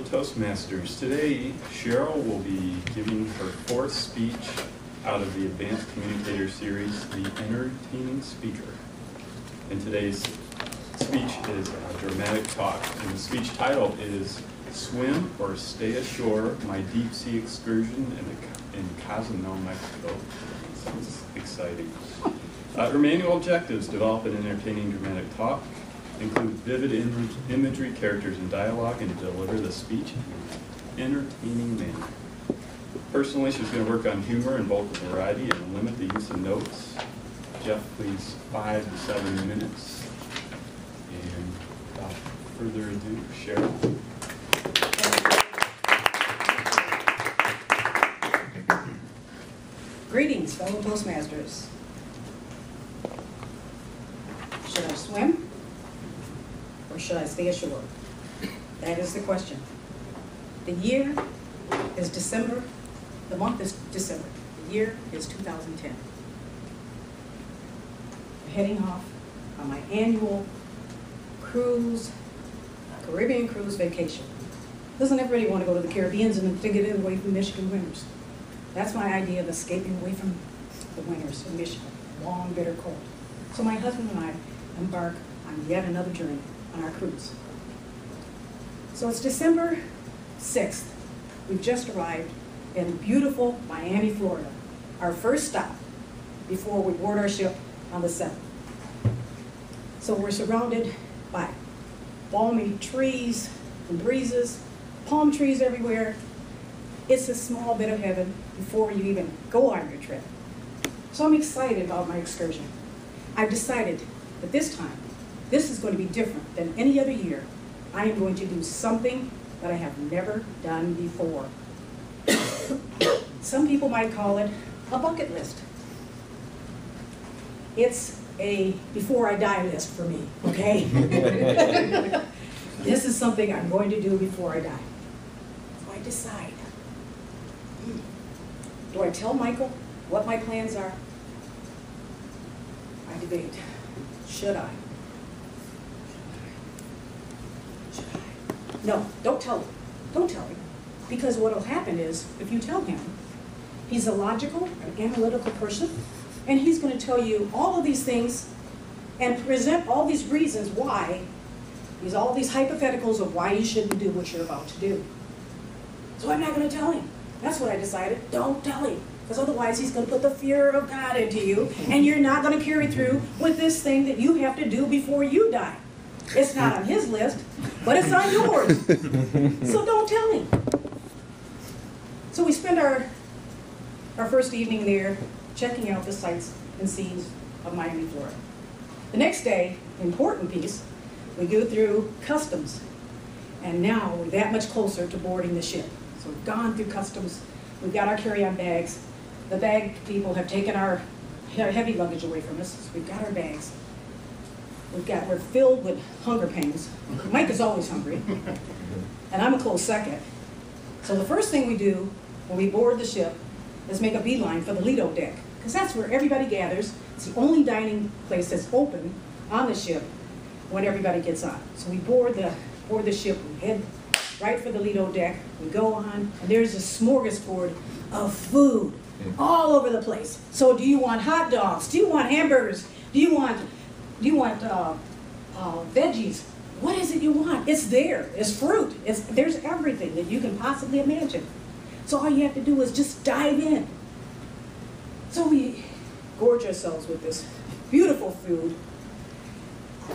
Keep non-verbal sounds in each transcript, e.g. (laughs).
Toastmasters. Today, Cheryl will be giving her fourth speech out of the Advanced Communicator Series, The Entertaining Speaker. And today's speech is a dramatic talk, and the speech title is Swim or Stay Ashore, My Deep Sea Excursion in, in Cozumel, Mexico. Sounds exciting. Uh, her manual objectives, develop an entertaining dramatic talk, include vivid im- imagery, characters, and dialogue, and deliver the speech in an entertaining manner. Personally, she's going to work on humor and vocal variety and limit the use of notes. Jeff, please, five to seven minutes. And without further ado, Cheryl. Greetings, fellow Toastmasters. I swim should I stay ashore? That is the question. The year is December, the month is December, the year is 2010. I'm heading off on my annual cruise, Caribbean cruise vacation. Doesn't everybody want to go to the Caribbeans and to get away from Michigan winters? That's my idea of escaping away from the winters in Michigan, long, bitter cold. So my husband and I embark on yet another journey on our cruise. So it's December 6th. We've just arrived in beautiful Miami, Florida, our first stop before we board our ship on the 7th. So we're surrounded by balmy trees and breezes, palm trees everywhere, it's a small bit of heaven before you even go on your trip. So I'm excited about my excursion. I've decided that this time, this is going to be different than any other year. I am going to do something that I have never done before. Some people might call it a bucket list. It's a before I die list for me, okay? (laughs) this is something I'm going to do before I die. So I decide. Hmm, do I tell Michael what my plans are? I debate. Should I? Should I? No, don't tell him. Don't tell him. Because what will happen is, if you tell him, he's a logical analytical person, and he's going to tell you all of these things and present all these reasons why, these all these hypotheticals of why you shouldn't do what you're about to do. So I'm not going to tell him. That's what I decided. Don't tell him. Because otherwise he's going to put the fear of God into you, and you're not going to carry through with this thing that you have to do before you die. It's not on his list, but it's on yours. So don't tell him. So we spend our, our first evening there checking out the sights and scenes of Miami, Florida. The next day, important piece, we go through customs. And now we're that much closer to boarding the ship. So we've gone through customs, we've got our carry-on bags. The bag people have taken our heavy luggage away from us, so we've got our bags. We've got, we're filled with hunger pains. Mike is always hungry, and I'm a close second. So the first thing we do when we board the ship is make a beeline for the Lido deck, because that's where everybody gathers. It's the only dining place that's open on the ship when everybody gets on. So we board the, board the ship, we head right for the Lido deck. We go on, and there's a smorgasbord of food mm. all over the place. So, do you want hot dogs? Do you want hamburgers? Do you want, you want uh, uh, veggies? What is it you want? It's there. It's fruit. It's there's everything that you can possibly imagine. So all you have to do is just dive in. So we gorge ourselves with this beautiful food.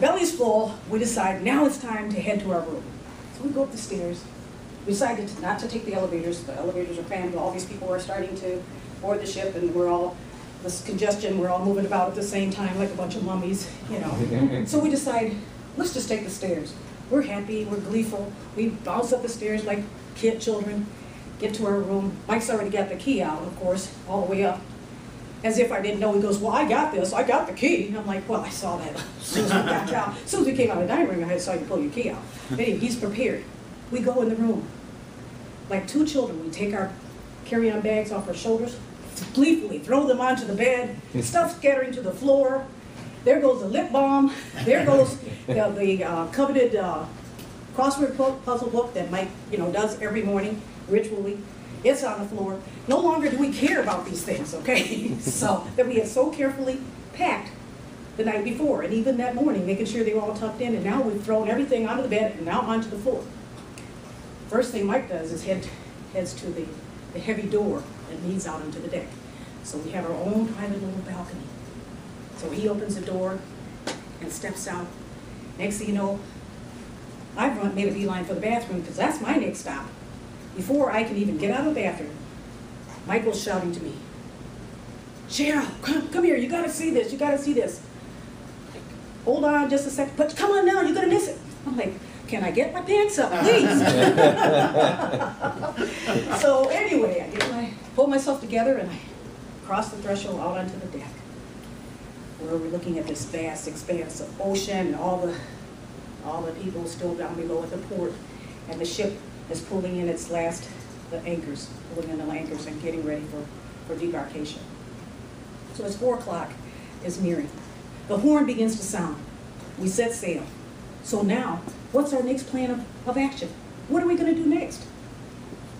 Belly's full. We decide now it's time to head to our room. So we go up the stairs. We decided not to take the elevators. The elevators are crammed. All these people are starting to board the ship, and we're all this congestion. We're all moving about at the same time like a bunch of mummies, you know. (laughs) so we decide, let's just take the stairs. We're happy. We're gleeful. We bounce up the stairs like kid children. Get to our room. Mike's already got the key out, of course, all the way up. As if I didn't know. He goes, "Well, I got this. I got the key." I'm like, "Well, I saw that as soon as we got out. As soon as we came out of the dining room, I saw you pull your key out." Anyway, he's prepared. We go in the room. Like two children, we take our carry-on bags off our shoulders, gleefully throw them onto the bed, stuff scattering to the floor. There goes the lip balm. There goes (laughs) the, the uh, coveted uh, crossword pu- puzzle book that Mike, you know, does every morning ritually. It's on the floor. No longer do we care about these things, okay? (laughs) So, that we had so carefully packed the night before, and even that morning, making sure they were all tucked in, and now we've thrown everything onto the bed and now onto the floor. First thing Mike does is head, heads to the, the heavy door that leads out onto the deck. So we have our own private little balcony. So he opens the door and steps out. Next thing you know, I've run, made a beeline for the bathroom, because that's my next stop. Before I can even get out of the bathroom, Michael's shouting to me, Cheryl, come, come here, you gotta see this, you gotta see this. Hold on just a second, but come on now, you're gonna miss it. I'm like, can I get my pants up, please? (laughs) (laughs) (laughs) So anyway, I get my, pull myself together and I cross the threshold out onto the deck. Where we're looking at this vast expanse of ocean and all the, all the people still down below at the port. And the ship is pulling in its last, the anchors, pulling in the anchors and getting ready for, for debarkation. So it's four o'clock, it's nearing. The horn begins to sound. We set sail. So now, what's our next plan of, of action? What are we gonna do next?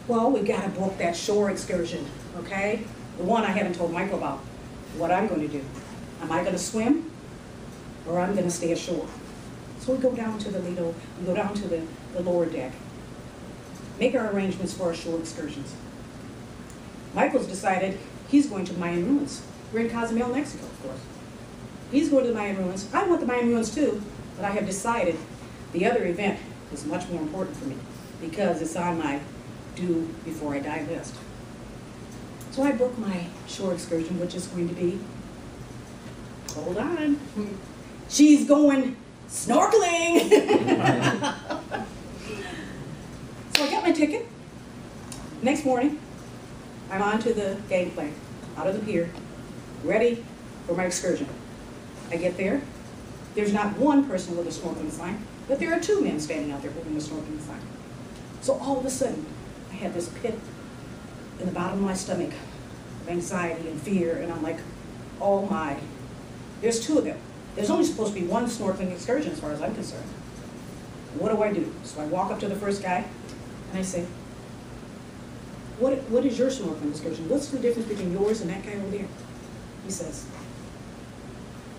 Well, we've gotta book that shore excursion, okay? The one I haven't told Michael about, what I'm gonna do. Am I gonna swim? Or I'm gonna stay ashore? So we go down to the Lido, we go down to the, the lower deck. Make our arrangements for our shore excursions. Michael's decided he's going to Mayan ruins. We're in Cozumel, Mexico, of course. He's going to the Mayan ruins. I want the Mayan ruins too, but I have decided the other event is much more important for me because it's on my do before I die list. So I booked my shore excursion, which is going to be, hold on, she's going snorkeling. (laughs) so I got my ticket. Next morning, I'm on to the gangplank, out of the pier, ready for my excursion. I get there, there's not one person with a snorkeling sign, but there are two men standing out there holding a snorkeling sign. So all of a sudden, I had this pit in the bottom of my stomach of anxiety and fear, and I'm like, oh my, there's two of them. There's only supposed to be one snorkeling excursion as far as I'm concerned. What do I do? So I walk up to the first guy, and I say, what, what is your snorkeling excursion? What's the difference between yours and that guy over there? He says,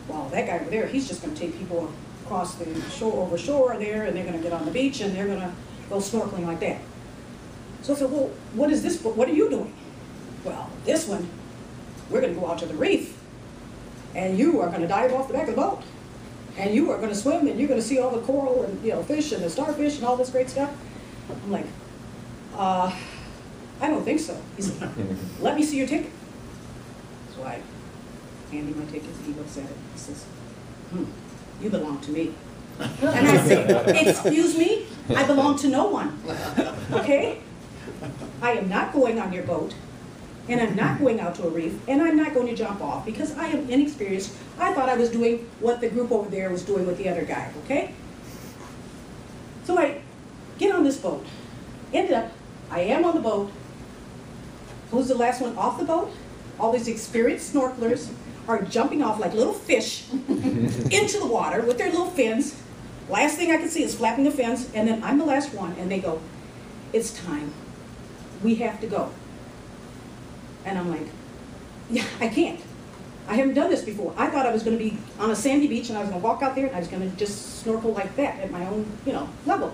well, that guy over there, he's just gonna take people across the shore, over shore there, and they're gonna get on the beach, and they're gonna go snorkeling like that. So I said, well, what is this, for? what are you doing? Well, this one, we're gonna go out to the reef, and you are gonna dive off the back of the boat. And you are gonna swim, and you're gonna see all the coral and, you know, fish and the starfish and all this great stuff. I'm like, uh, I don't think so. He said, (laughs) let me see your ticket. So I hand him my ticket, he looks at it, he says, hmm, you belong to me. And I said, (laughs) excuse me, I belong to no one, okay? I am not going on your boat, and I'm not going out to a reef, and I'm not going to jump off, because I am inexperienced. I thought I was doing what the group over there was doing with the other guy, okay? So I get on this boat. Ended up, I am on the boat. Who's the last one off the boat? All these experienced snorkelers are jumping off like little fish (laughs) into the water with their little fins. Last thing I can see is flapping the fins, and then I'm the last one, and they go, it's time. We have to go. And I'm like, yeah, I can't. I haven't done this before. I thought I was gonna be on a sandy beach and I was gonna walk out there and I was gonna just snorkel like that at my own, you know, level.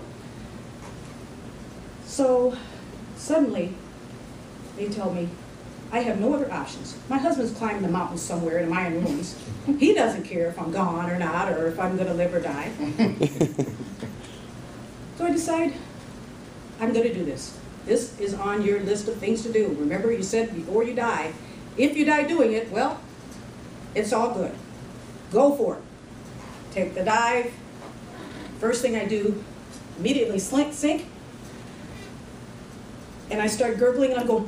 So suddenly, they tell me, I have no other options. My husband's climbing the mountains somewhere in Mayan ruins. He doesn't care if I'm gone or not, or if I'm gonna live or die. (laughs) So I decide, I'm gonna do this. This is on your list of things to do. Remember, you said before you die, if you die doing it, well, it's all good. Go for it. Take the dive. First thing I do, immediately slink, sink, and I start gurgling and I go,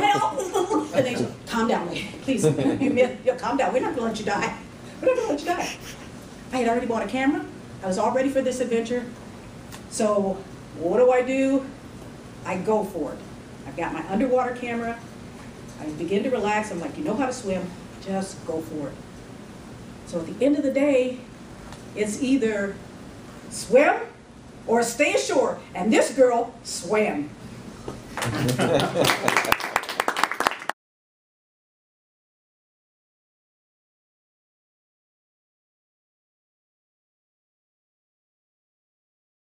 help! And they say, calm down, please, (laughs) you, you calm down, we're not gonna let you die. We're not gonna let you die. I had already bought a camera, I was all ready for this adventure. So what do I do? I go for it. I've got my underwater camera, I begin to relax, I'm like, you know how to swim, just go for it. So at the end of the day, it's either swim or stay ashore. And this girl swam. (laughs)